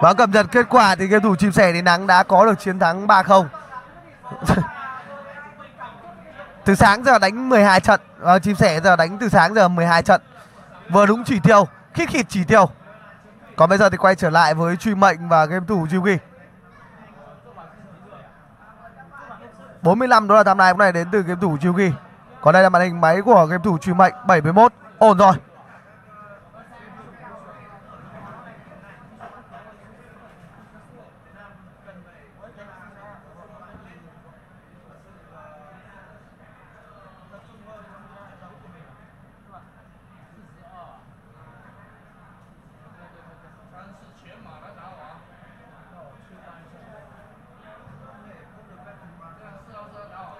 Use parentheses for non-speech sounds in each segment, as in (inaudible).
Và cập nhật kết quả thì game thủ chim sẻ thì nắng đã có được chiến thắng 3-0 (laughs) Từ sáng giờ đánh 12 trận à, chim sẻ giờ đánh từ sáng giờ 12 trận. Vừa đúng chỉ tiêu, khít khịt chỉ tiêu. Còn bây giờ thì quay trở lại với truy mệnh và game thủ Yugi 45 đó là tham này hôm nay đến từ game thủ Yugi Còn đây là màn hình máy của game thủ truy mệnh 71 Ổn rồi.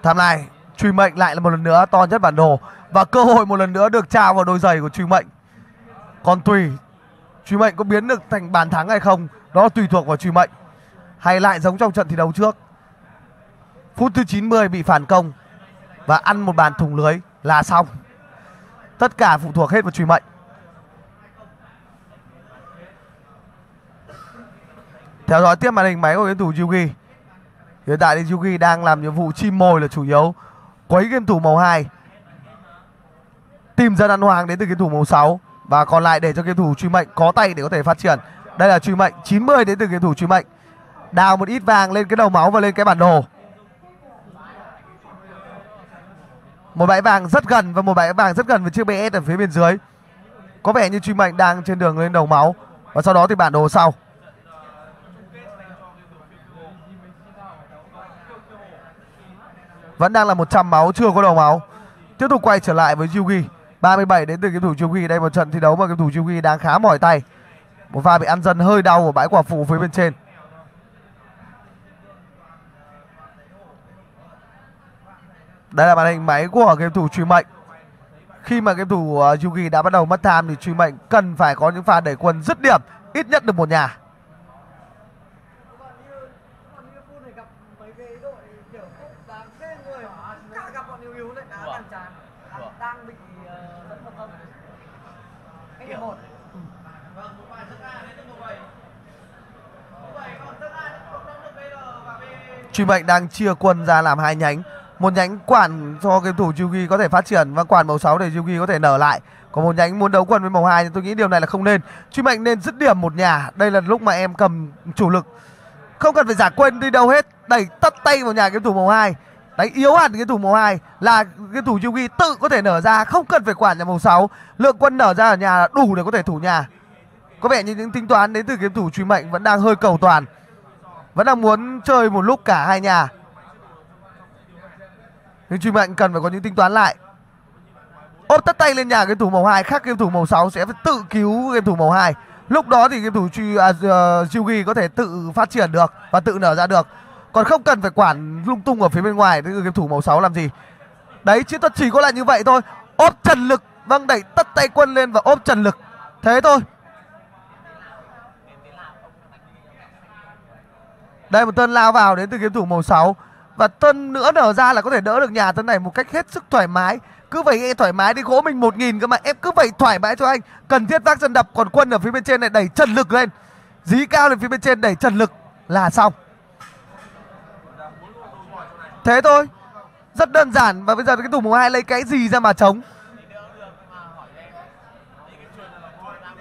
Tham Lai, truy mệnh lại là một lần nữa to nhất bản đồ và cơ hội một lần nữa được trao vào đôi giày của truy mệnh. Còn tùy, truy mệnh có biến được thành bàn thắng hay không, đó tùy thuộc vào truy mệnh. Hay lại giống trong trận thi đấu trước. Phút thứ 90 bị phản công và ăn một bàn thủng lưới là xong. Tất cả phụ thuộc hết vào truy mệnh. Theo dõi tiếp màn hình máy của tuyển thủ Yugi. Hiện tại thì Yugi đang làm nhiệm vụ chim mồi là chủ yếu. Quấy game thủ màu 2 Tìm ra đàn hoàng đến từ game thủ màu 6 Và còn lại để cho game thủ truy mệnh có tay để có thể phát triển. Đây là truy mệnh 90 đến từ game thủ truy mệnh. Đào một ít vàng lên cái đầu máu và lên cái bản đồ. Một bãi vàng rất gần và một bãi vàng rất gần với chiếc BS ở phía bên dưới. Có vẻ như truy mệnh đang trên đường lên đầu máu. Và sau đó thì bản đồ sau. Vẫn đang là 100 máu chưa có đầu máu. Tiếp tục quay trở lại với Yugi 37 đến từ cái thủ Yugi Đây một trận thi đấu mà cái thủ Yugi đang khá mỏi tay. Một pha bị ăn dần hơi đau ở bãi quả phụ phía bên trên. Đây là màn hình máy của game thủ truy mệnh. Khi mà game thủ ờ, uh, Yugi đã bắt đầu mất tham Thì truy mệnh cần phải có những pha đẩy quân dứt điểm Ít nhất được một nhà. Truy mệnh đang chia quân ra làm hai nhánh. Một nhánh quản cho game thủ Yugi có thể phát triển và quản màu 6 để Yugi có thể nở lại. Còn một nhánh muốn đấu quân với màu 2 thì tôi nghĩ điều này là không nên. Truy mệnh nên dứt điểm một nhà. Đây là lúc mà em cầm chủ lực. Không cần phải giả quên đi đâu hết đẩy tất tay vào nhà game thủ màu 2 đánh yếu hẳn cái thủ màu 2 là cái thủ Yugi tự có thể nở ra không cần phải quản nhà màu 6 lượng quân nở ra ở nhà là đủ để có thể thủ nhà. Có vẻ như những tính toán đến từ cái thủ truy mệnh vẫn đang hơi cầu toàn. Vẫn đang muốn chơi một lúc cả hai nhà. Nhưng truy mệnh cần phải có những tính toán lại. Ốp tất tay lên nhà game thủ màu 2 khác game thủ màu 6 sẽ phải tự cứu game thủ màu 2 lúc đó thì game thủ truy à, uh, có thể tự phát triển được và tự nở ra được còn không cần phải quản lung tung ở phía bên ngoài, cái game thủ màu 6 làm gì? Đấy, chiến thuật chỉ có lại như vậy thôi. Ốp trần lực vâng đẩy tất tay quân lên và ốp trần lực. Thế thôi. Đây, một tân lao vào đến từ kiếm thủ màu 6 Và tân nữa nở ra là có thể đỡ được nhà tân này một cách hết sức thoải mái. Cứ vậy thoải mái đi, gỗ mình một nghìn cơ mà. Em cứ vậy thoải mái cho anh. Cần thiết vác chân đập, còn quân ở phía bên trên này đẩy trần lực lên. Dí cao lên phía bên trên đẩy trần lực là xong. Thế thôi. Rất đơn giản và bây giờ cái thủ màu 2 lấy cái gì ra mà chống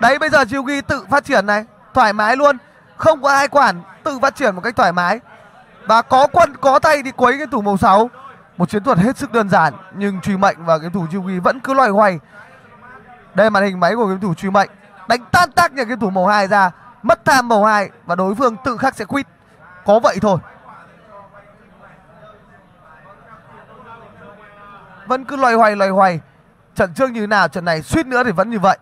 Đấy, bây giờ Chiêu Ghi tự phát triển này. Thoải mái luôn. Không có ai quản, tự phát triển một cách thoải mái. Và có quân, có tay đi quấy cái thủ màu 6 một chiến thuật hết sức đơn giản, nhưng truy mệnh và cái thủ ghi vẫn cứ loay hoay. Đây màn hình máy của cái thủ truy mệnh. Đánh tan tác nhà cái thủ màu 2 ra, mất tham màu 2 và đối phương tự khắc sẽ quit có vậy thôi. Vẫn cứ loay hoay loay hoay. Trận trước như nào, trận này suýt nữa thì vẫn như vậy.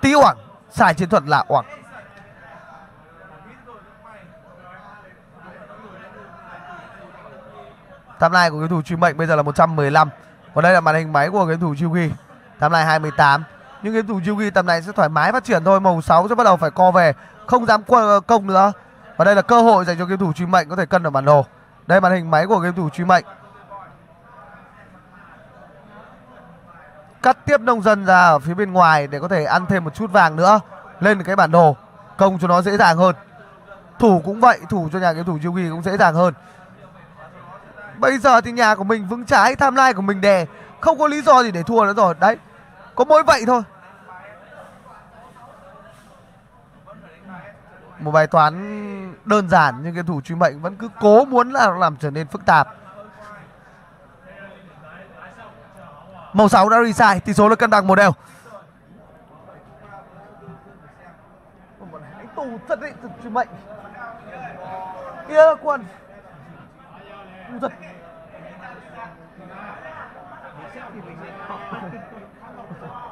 Tí oảng, sai chiến thuật là oảng. Timeline của cái thủ truy mệnh bây giờ là 115 còn đây là màn hình máy của cái thủ Yugi lai 28 nhưng cái thủ Yugi tầm này sẽ thoải mái phát triển thôi, màu 6 sẽ bắt đầu phải co về, không dám công nữa. Và đây là cơ hội dành cho game thủ truy mệnh có thể cân ở bản đồ. Đây màn hình máy của game thủ truy mệnh cắt tiếp nông dân ra ở phía bên ngoài để có thể ăn thêm một chút vàng nữa. Lên cái bản đồ, công cho nó dễ dàng hơn. Thủ cũng vậy, thủ cho nhà game thủ Yugi cũng dễ dàng hơn. Bây giờ thì nhà của mình vững trái tham lai của mình đè. Không có lý do gì để thua nữa rồi. Đấy có mỗi vậy thôi. Một bài toán đơn giản nhưng cái thủ truy mệnh vẫn cứ cố muốn là làm trở nên phức tạp. Màu 6 đã resign, tỷ số là cân bằng một đều. Tù thật đấy thực truy mệnh. Kia quân something.